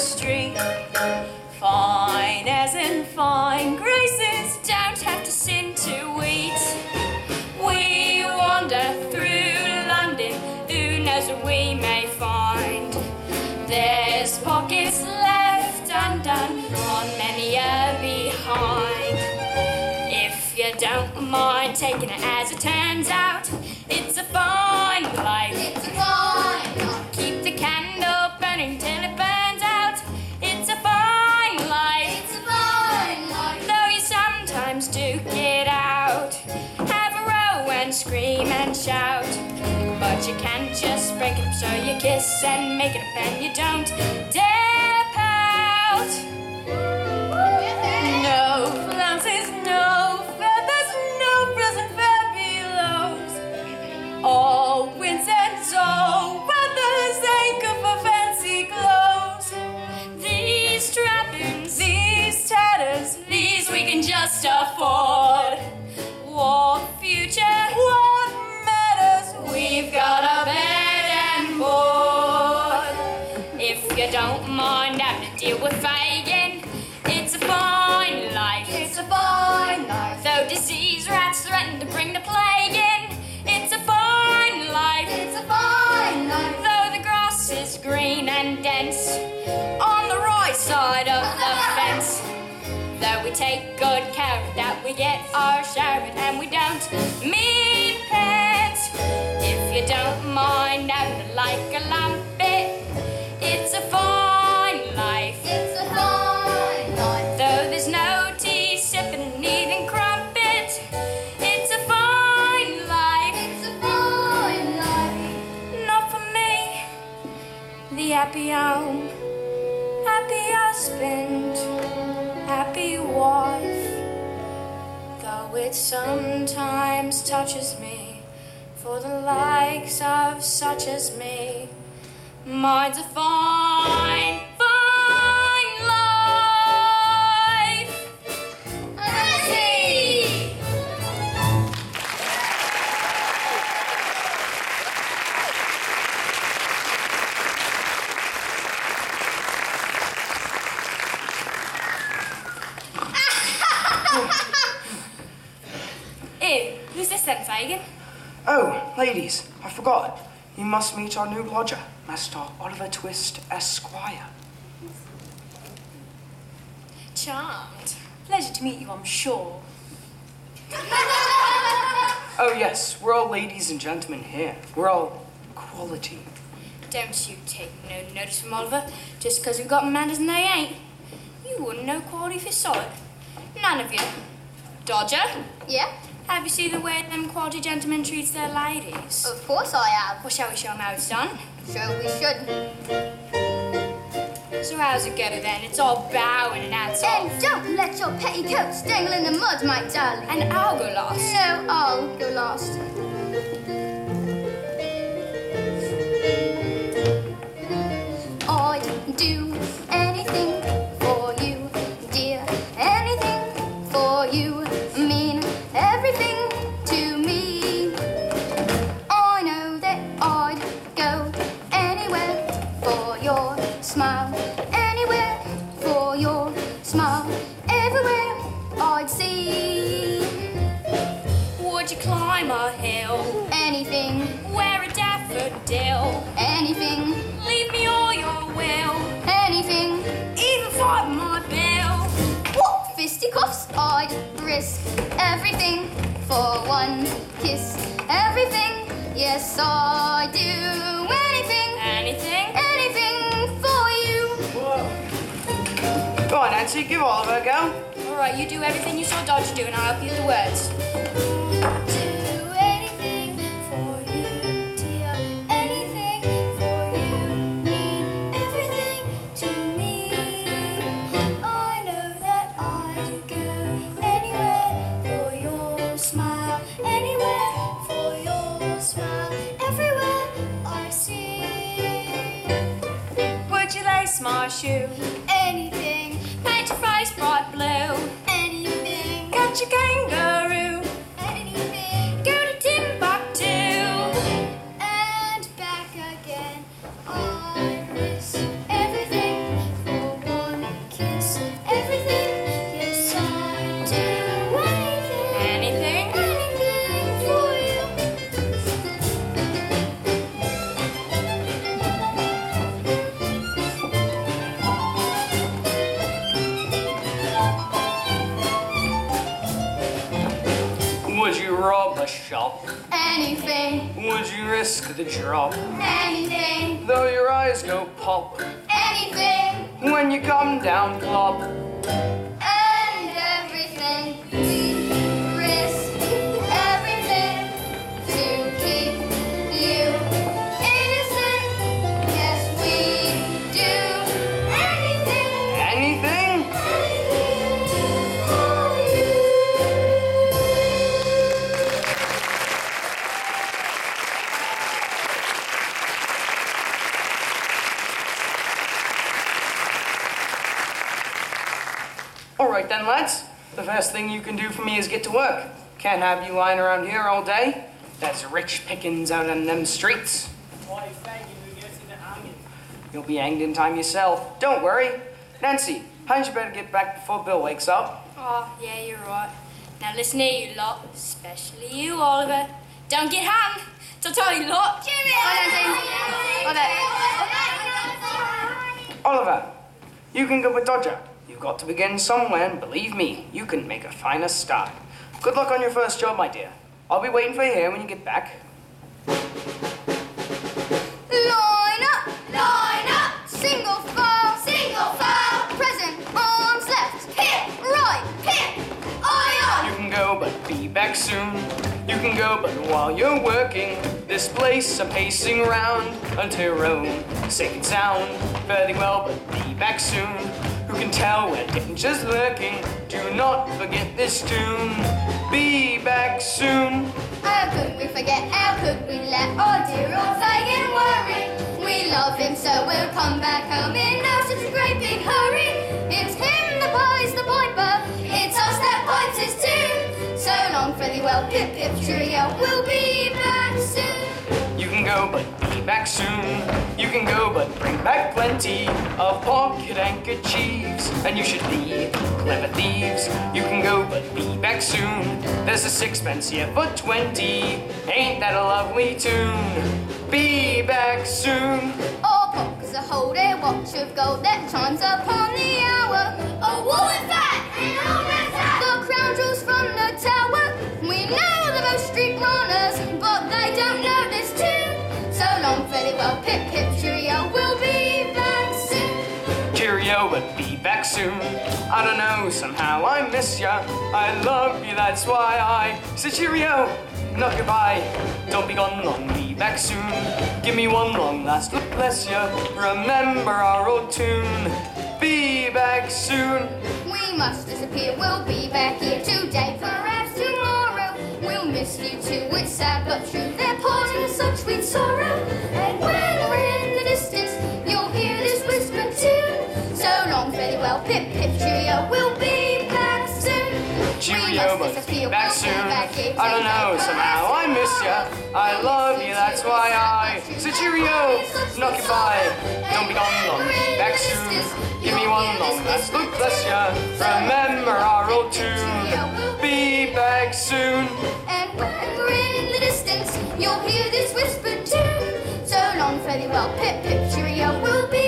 street. Fine as in fine graces don't have to sin to eat. We wander through London, who knows what we may find. There's pockets left undone, on many a behind. If you don't mind taking it as it turns out, it's a fine life. It's a fine Keep scream and shout. But you can't just break it so you kiss and make it up, and you don't dare pout. No flounces, no feathers, no present furbelows. All winds and all weathers good for fancy clothes. These trappings, these tatters, these we can just afford. Threaten to bring the plague in, it's a fine life. It's a fine life. Though the grass is green and dense on the right side of the fence. Though we take good care of that, we get our share of it and we don't mean Happy husband, happy wife. Though it sometimes touches me, for the likes of such as me, mine's a fine, must meet our new lodger, Master Oliver Twist, Esquire. Charmed. Pleasure to meet you, I'm sure. Oh, yes, we're all ladies and gentlemen here. We're all quality. Don't you take no notice from Oliver just 'cause we've got manners and they ain't. You wouldn't know quality if you saw it. None of you. Dodger, Yeah, have you seen the way them quality gentlemen treats their ladies? of course I have. Well, shall we show 'em how it's done? So we should. So how's it go then? It's all bowing and hats off. And don't let your petticoats dangle in the mud, my darling. And I'll go last. No, I'll go last. Smile, everywhere I'd see. Would you climb a hill? Anything, Wear a daffodil? anything, Leave me all your will? anything. Even fight my bill? What fisticuffs? I'd risk everything for one kiss. Everything, yes, I do Nancy, give Oliver a go. Alright, you do everything you saw Dodger do and I'll help you the words. Anything, Catch a kangaroo? Anything, Would you risk the drop? anything, Though your eyes go pop. Anything, when you come down plop. 10 the first thing you can do for me is get to work. Can't have you lying around here all day. There's rich pickings out on them streets. You'll be hanged in time yourself. Don't worry. Nancy, hadn't you better get back before Bill wakes up? Oh, yeah, you're right. Now listen here, you lot, especially you, Oliver. Don't get hung. Don't tell you lot. Jimmy! Oliver, you can go with Dodger. You've got to begin somewhere, and believe me, you can make a finer start. Good luck on your first job, my dear. I'll be waiting for you here when you get back. Line up, line up, single file, single file, present, arms left, hip, right, hip, eye You can go, but be back soon. You can go, but while you're working, this place I'm pacing round until your own and sound. Fairly well, but be back soon. Who can tell where danger's lurking? Do not forget this tune. Be back soon. How could we forget, how could we let our dear old Fagin worry? We love him so we'll come back home in no such a great big hurry. It's him that pies the piper, it's us that pipes his tune. So long, fairly well, pip pip cheerio, we'll be back soon. You can go, but be back soon. You can go, but bring back plenty of pocket handkerchiefs. And you should be clever thieves. You can go, but be back soon. There's a sixpence here for twenty. Ain't that a lovely tune? Be back soon. All pockets that hold a watch of gold that chimes upon the. Soon. I don't know, somehow I miss ya. I love you, that's why I say cheerio. Not goodbye. Don't be gone long, be back soon. Give me one long last look, bless ya. Remember our old tune. Be back soon. We must disappear. We'll be back here today, perhaps tomorrow. We'll miss you too. It's sad but true. They're parting such sweet sorrow. And when we're in the distance, farewell, pip pip cheerio. We'll be back soon. Cheerio, but must be disappear. back soon. Be back here I don't know, somehow I miss ya. I love you, that's why I say cheerio. Not goodbye. Don't be gone long, back soon. Give me one long last look, bless ya. Remember our old tune. Be back soon. And when we're in the distance, you'll hear this whispered tune. So long, farewell, pip pip cheerio. We'll be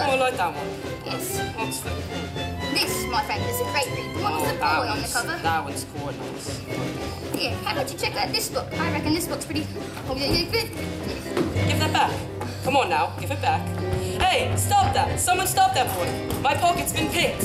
I cover. like that one. Yes. Oxford. This, my friend, is a great read. The one with the boy on the cover. that one's quite nice. Here, how about you check out this book? I reckon this book's pretty. Oh, yeah, yeah, good. Give that back. Come on now, give it back. Hey, stop that! Someone stop that boy! My pocket's been picked!